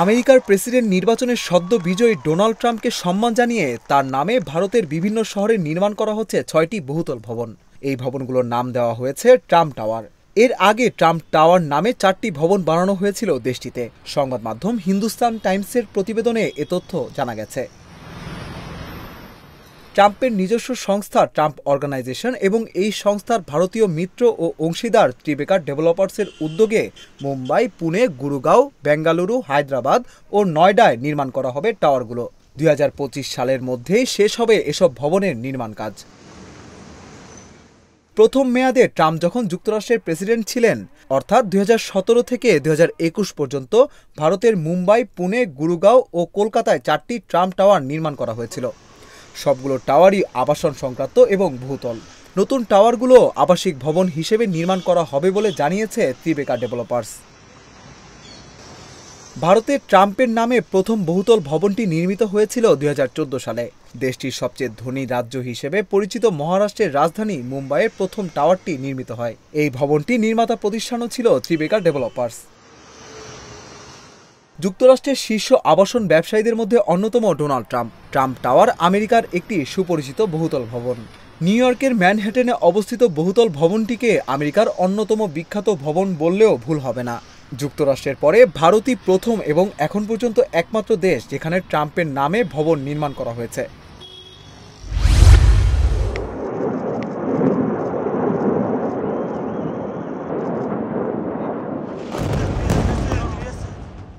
আমেরিকার প্রেসিডেন্ট নির্বাচনের সদ্য বিজয়ী ডোনাল্ড ট্রাম্পকে সম্মান জানিয়ে তার নামে ভারতের বিভিন্ন শহরে নির্মাণ করা হচ্ছে ছয়টি বহুতল ভবন। এই ভবনগুলোর নাম দেওয়া হয়েছে ট্রাম্প টাওয়ার। এর আগে ট্রাম্প টাওয়ার নামে চারটি ভবন বানানো হয়েছিল দেশটিতে। সংবাদ মাধ্যম হিন্দুস্তান টাইমসের প্রতিবেদনে এ তথ্য জানা গেছে। ট্রাম্পের নিজস্ব সংস্থা ট্রাম্প অর্গানাইজেশন এবং এই সংস্থার ভারতীয় মিত্র ও অংশীদার ত্রিবেকার ডেভেলপার্সের উদ্যোগে মুম্বাই, পুনে, গুরুগাঁও, বেঙ্গালুরু, হায়দ্রাবাদ ও নয়ডায় নির্মাণ করা হবে টাওয়ারগুলো। দুই হাজার পঁচিশ সালের মধ্যেই শেষ হবে এসব ভবনের নির্মাণ কাজ। প্রথম মেয়াদে ট্রাম্প যখন যুক্তরাষ্ট্রের প্রেসিডেন্ট ছিলেন, অর্থাৎ দুই হাজার সতেরো থেকে দু হাজার একুশ পর্যন্ত ভারতের মুম্বাই, পুনে, গুরুগাঁও ও কলকাতায় চারটি ট্রাম্প টাওয়ার নির্মাণ করা হয়েছিল। সবগুলো টাওয়ারই আবাসন সংক্রান্ত এবং বহুতল নতুন টাওয়ারগুলো আবাসিক ভবন হিসেবে নির্মাণ করা হবে বলে জানিয়েছে ত্রিবেকা ডেভেলপার্স। ভারতে ট্রাম্পের নামে প্রথম বহুতল ভবনটি নির্মিত হয়েছিল দুই হাজার চোদ্দ সালে। দেশটির সবচেয়ে ধনী রাজ্য হিসেবে পরিচিত মহারাষ্ট্রের রাজধানী মুম্বাইয়ের প্রথম টাওয়ারটি নির্মিত হয়। এই ভবনটি নির্মাতা প্রতিষ্ঠানও ছিল ত্রিবেকা ডেভেলপার্স। যুক্তরাষ্ট্রের শীর্ষ আবাসন ব্যবসায়ীদের মধ্যে অন্যতম ডোনাল্ড ট্রাম্প। ট্রাম্প টাওয়ার আমেরিকার একটি সুপরিচিত বহুতল ভবন। নিউ ইয়র্কের ম্যানহ্যাটেনে অবস্থিত বহুতল ভবনটিকে আমেরিকার অন্যতম বিখ্যাত ভবন বললেও ভুল হবে না। যুক্তরাষ্ট্রের পরে ভারতই প্রথম এবং এখন পর্যন্ত একমাত্র দেশ যেখানে ট্রাম্পের নামে ভবন নির্মাণ করা হয়েছে।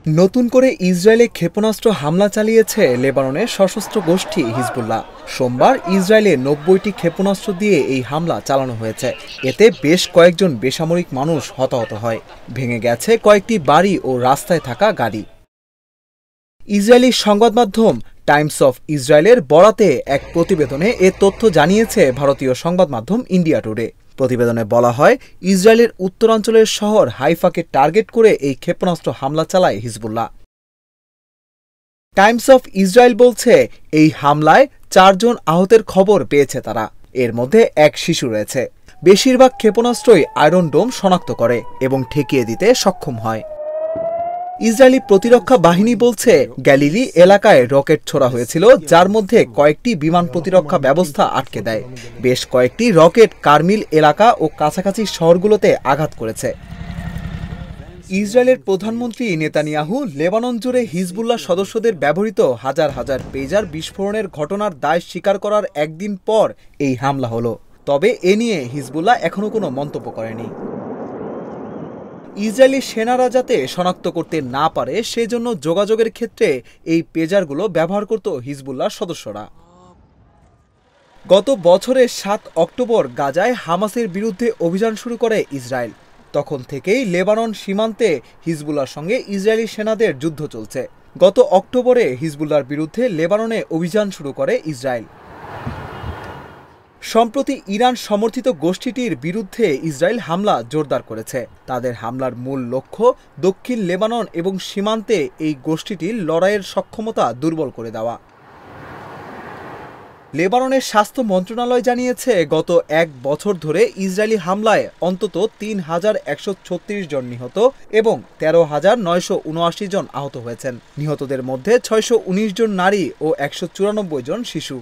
নতুন করে ইসরায়েলে ক্ষেপণাস্ত্র হামলা চালিয়েছে লেবাননের সশস্ত্র গোষ্ঠী হিজবুল্লাহ। সোমবার ইসরায়েলে নব্বইটি ক্ষেপণাস্ত্র দিয়ে এই হামলা চালানো হয়েছে। এতে বেশ কয়েকজন বেসামরিক মানুষ হতাহত হয়। ভেঙে গেছে কয়েকটি বাড়ি ও রাস্তায় থাকা গাড়ি। ইসরায়েলি সংবাদ মাধ্যম টাইমস অফ ইসরায়েলের বরাতে এক প্রতিবেদনে এ তথ্য জানিয়েছে ভারতীয় সংবাদ মাধ্যম ইন্ডিয়া টুডে। প্রতিবেদনে বলা হয়, ইসরায়েলের উত্তরাঞ্চলের শহর হাইফাকে টার্গেট করে এই ক্ষেপণাস্ত্র হামলা চালায় হিজবুল্লাহ। টাইমস অফ ইসরায়েল বলছে, এই হামলায় চারজন আহতের খবর পেয়েছে তারা। এর মধ্যে এক শিশু রয়েছে। বেশিরভাগ ক্ষেপণাস্ত্রই আয়রন ডোম শনাক্ত করে এবং ঠেকিয়ে দিতে সক্ষম হয়। ইসরায়েলি প্রতিরক্ষা বাহিনী বলছে, গ্যালিলি এলাকায় রকেট ছোড়া হয়েছিল, যার মধ্যে কয়েকটি বিমান প্রতিরক্ষা ব্যবস্থা আটকে দেয়। বেশ কয়েকটি রকেট কার্মিল এলাকা ও কাছাকাছি শহরগুলোতে আঘাত করেছে। ইসরায়েলের প্রধানমন্ত্রী নেতানিয়াহু লেবানন জুড়ে হিজবুল্লাহ সদস্যদের ব্যবহৃত হাজার হাজার পেজার বিস্ফোরণের ঘটনার দায় স্বীকার করার একদিন পর এই হামলা হলো। তবে এ নিয়ে হিজবুল্লাহ এখনও কোনো মন্তব্য করেনি। ইসরায়েলি সেনারা যাতে শনাক্ত করতে না পারে, সেজন্য যোগাযোগের ক্ষেত্রে এই পেজারগুলো ব্যবহার করত হিজবুল্লাহর সদস্যরা। গত বছরের সাত অক্টোবর গাজায় হামাসের বিরুদ্ধে অভিযান শুরু করে ইসরায়েল। তখন থেকেই লেবানন সীমান্তে হিজবুল্লার সঙ্গে ইসরায়েলি সেনাদের যুদ্ধ চলছে। গত অক্টোবরে হিজবুল্লার বিরুদ্ধে লেবাননে অভিযান শুরু করে ইসরায়েল। সম্প্রতি ইরান সমর্থিত গোষ্ঠীটির বিরুদ্ধে ইসরায়েল হামলা জোরদার করেছে। তাদের হামলার মূল লক্ষ্য দক্ষিণ লেবানন এবং সীমান্তে এই গোষ্ঠীটির লড়াইয়ের সক্ষমতা দুর্বল করে দেওয়া। লেবাননের স্বাস্থ্য মন্ত্রণালয় জানিয়েছে, গত এক বছর ধরে ইসরায়েলি হামলায় অন্তত তিন হাজার একশো ছত্রিশ জন নিহত এবং তেরো হাজার নয়শো উনআশি জন আহত হয়েছেন। নিহতদের মধ্যে ছয়শো উনিশ জন নারী ও একশো চুরানব্বই জন শিশু।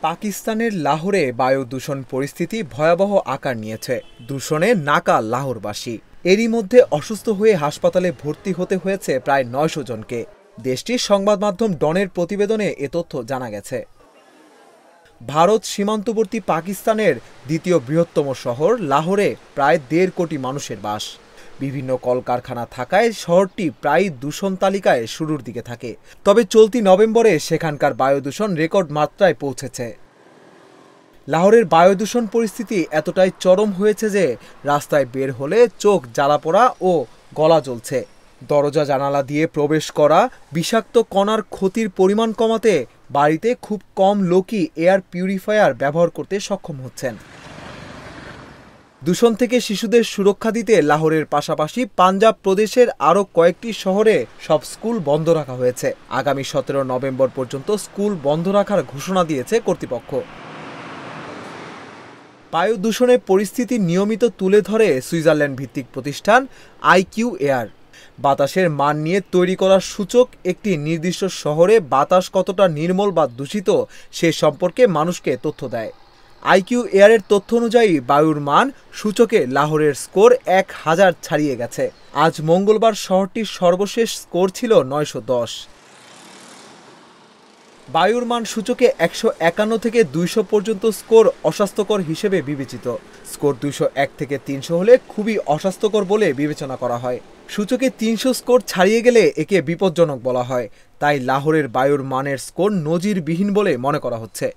পাকিস্তানের লাহোরে বায়ু দূষণ পরিস্থিতি ভয়াবহ আকার নিয়েছে। দূষণে নাকা লাহোরবাসী। এরই মধ্যে অসুস্থ হয়ে হাসপাতালে ভর্তি হতে হয়েছে প্রায় নয়শো জনকে। দেশটির সংবাদ মাধ্যম ডনের প্রতিবেদনে এ তথ্য জানা গেছে। ভারত সীমান্তবর্তী পাকিস্তানের দ্বিতীয় বৃহত্তম শহর, লাহোরে প্রায় দেড় কোটি মানুষের বাস। বিভিন্ন কলকারখানা থাকায় শহরটি প্রায় দূষণ তালিকায় শুরুর দিকে থাকে। তবে চলতি নভেম্বরে সেখানকার বায়ু দূষণ রেকর্ড মাত্রায় পৌঁছেছে। লাহোরের বায়ু দূষণ পরিস্থিতি এতটাই চরম হয়েছে যে রাস্তায় বের হলে চোখ জ্বালা পোড়া ও গলা জ্বলছে। দরজা জানালা দিয়ে প্রবেশ করা বিষাক্ত কণার ক্ষতির পরিমাণ কমাতে বাড়িতে খুব কম লোকই এয়ার পিউরিফায়ার ব্যবহার করতে সক্ষম হচ্ছেন। দূষণ থেকে শিশুদের সুরক্ষা দিতে লাহোরের পাশাপাশি পাঞ্জাব প্রদেশের আরও কয়েকটি শহরে সব স্কুল বন্ধ রাখা হয়েছে। আগামী সতেরো নভেম্বর পর্যন্ত স্কুল বন্ধ রাখার ঘোষণা দিয়েছে কর্তৃপক্ষ। বায়ু দূষণের পরিস্থিতি নিয়মিত তুলে ধরে সুইজারল্যান্ড ভিত্তিক প্রতিষ্ঠান আইকিউ এয়ার বাতাসের মান নিয়ে তৈরি করা সূচক একটি নির্দিষ্ট শহরে বাতাস কতটা নির্মল বা দূষিত সে সম্পর্কে মানুষকে তথ্য দেয়। আইকিউ এয়ারের তথ্য অনুযায়ী বায়ুর মান সূচকে লাহোরের স্কোর এক হাজার ছাড়িয়ে গেছে। আজ মঙ্গলবার শহরটির সর্বশেষ স্কোর ছিল নয়শো দশ। বায়ুর মান সূচকে একশো একান্ন থেকে দুইশো পর্যন্ত স্কোর অস্বাস্থ্যকর হিসেবে বিবেচিত। স্কোর দুইশো এক থেকে তিনশো হলে খুবই অস্বাস্থ্যকর বলে বিবেচনা করা হয়। সূচকে তিনশো স্কোর ছাড়িয়ে গেলে একে বিপজ্জনক বলা হয়। তাই লাহোরের বায়ুর মানের স্কোর নজিরবিহীন বলে মনে করা হচ্ছে।